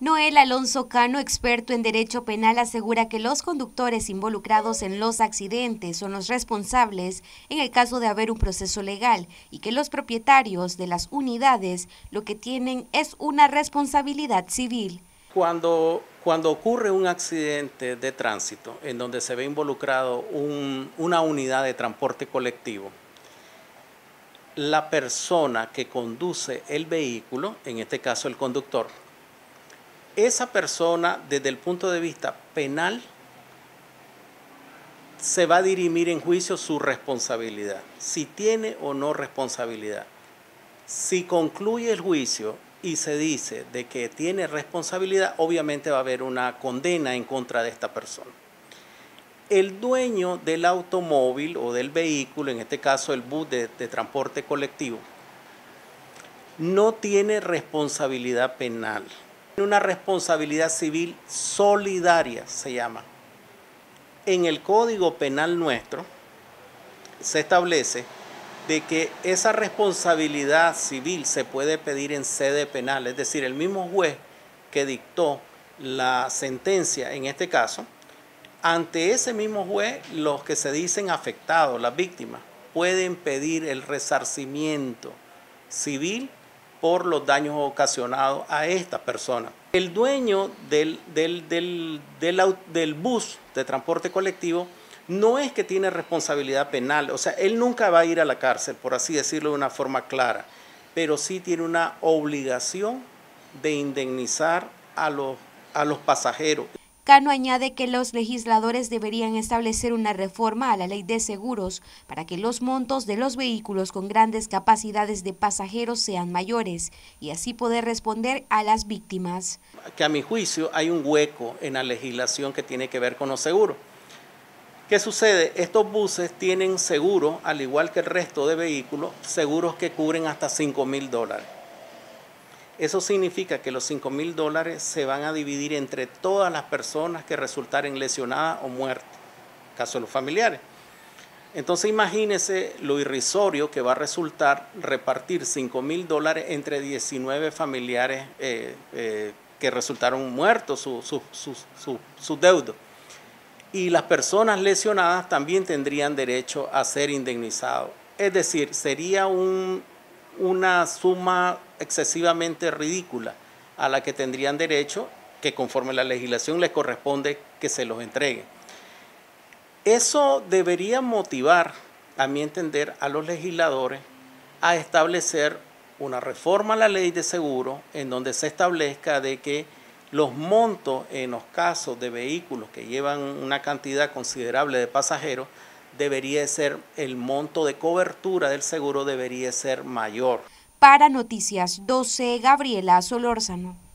Noel Alonso Cano, experto en derecho penal, asegura que los conductores involucrados en los accidentes son los responsables en el caso de haber un proceso legal y que los propietarios de las unidades lo que tienen es una responsabilidad civil. Cuando, cuando ocurre un accidente de tránsito en donde se ve involucrado una unidad de transporte colectivo, la persona que conduce el vehículo, en este caso el conductor, esa persona desde el punto de vista penal se va a dirimir en juicio su responsabilidad, si tiene o no responsabilidad. Si concluye el juicio y se dice de que tiene responsabilidad, obviamente va a haber una condena en contra de esta persona. El dueño del automóvil o del vehículo, en este caso el bus de, de transporte colectivo, no tiene responsabilidad penal una responsabilidad civil solidaria, se llama. En el Código Penal nuestro se establece de que esa responsabilidad civil se puede pedir en sede penal, es decir, el mismo juez que dictó la sentencia en este caso, ante ese mismo juez los que se dicen afectados, las víctimas, pueden pedir el resarcimiento civil por los daños ocasionados a esta persona. El dueño del, del, bus de transporte colectivo no es que tiene responsabilidad penal, o sea, él nunca va a ir a la cárcel, por así decirlo de una forma clara, pero sí tiene una obligación de indemnizar a los, a los pasajeros. Cano añade que los legisladores deberían establecer una reforma a la ley de seguros para que los montos de los vehículos con grandes capacidades de pasajeros sean mayores y así poder responder a las víctimas. Que a mi juicio hay un hueco en la legislación que tiene que ver con los seguros. ¿Qué sucede? Estos buses tienen seguro, al igual que el resto de vehículos, seguros que cubren hasta 5 mil dólares. Eso significa que los 5 mil dólares se van a dividir entre todas las personas que resultaren lesionadas o muertas, caso de los familiares. Entonces imagínese lo irrisorio que va a resultar repartir 5 mil dólares entre 19 familiares eh, eh, que resultaron muertos, sus su, su, deudos. Y las personas lesionadas también tendrían derecho a ser indemnizados. Es decir, sería un, una suma excesivamente ridícula a la que tendrían derecho, que conforme la legislación les corresponde que se los entregue. Eso debería motivar, a mi entender, a los legisladores a establecer una reforma a la ley de seguro en donde se establezca de que los montos en los casos de vehículos que llevan una cantidad considerable de pasajeros debería ser, el monto de cobertura del seguro debería ser mayor. Para Noticias 12, Gabriela Solórzano.